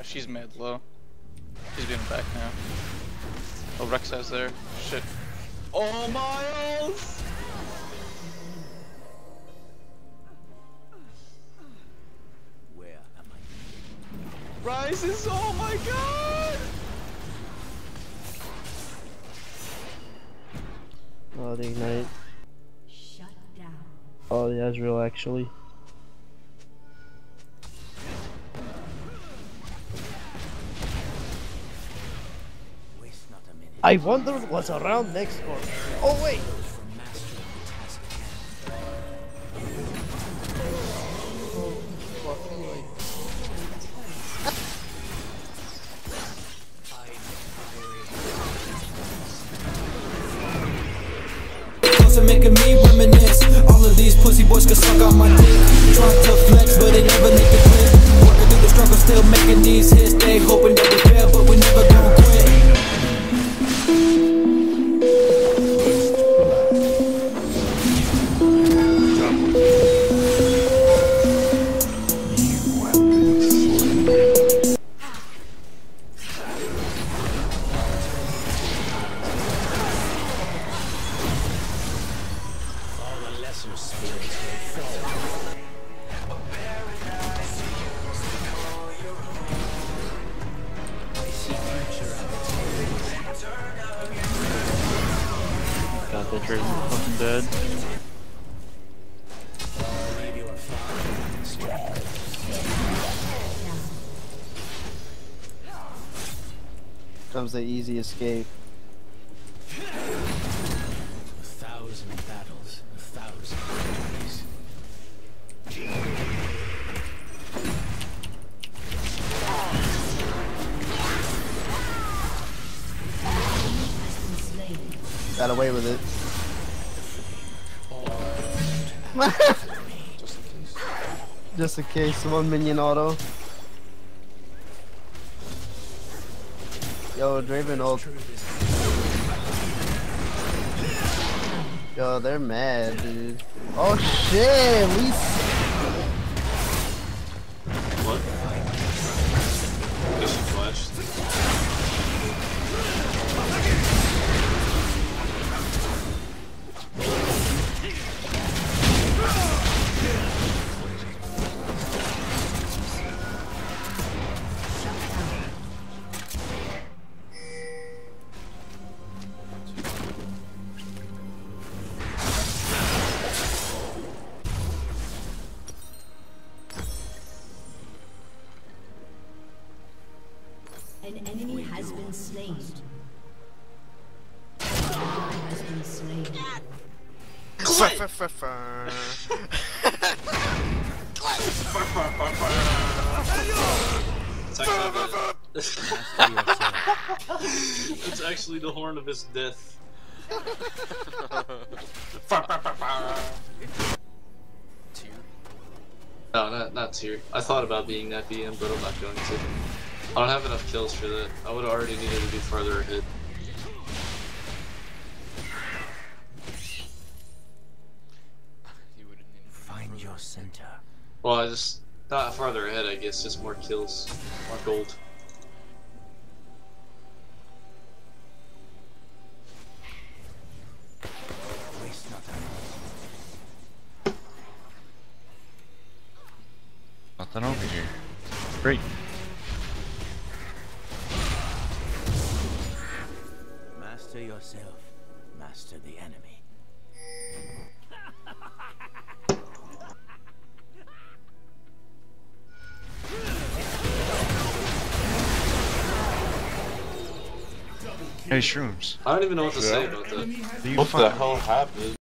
Uh, she's mid low. She's being back now. Oh, Rex has there. Shit. Oh, Miles! Where am I? Rises! Oh my god! Oh, the ignite. Shut down. Oh, the Ezreal actually. I wonder what's around next corner. Oh wait. Making me reminisce. All of these pussy boys can suck my dick. To God, that Draven's fucking dead. Leave your fire. Comes the easy escape. A thousand battles, Got away with it. Just in case Just in case, one minion auto. Yo, Draven ult. Yo, they're mad, dude. Oh shit, we An enemy has been slain. An enemy has been slain. It's actually, it's actually the horn of his death. No, not not tier. I thought about being that BM, but I'm not going to. I don't have enough kills for that. I would have already needed to be farther ahead. Find your center. Well, I just not farther ahead. I guess just more kills, more gold. Waste not. Nothing over here. Great. Master yourself. Master the enemy. Hey, shrooms. I don't even know what to say about that. What the hell happened?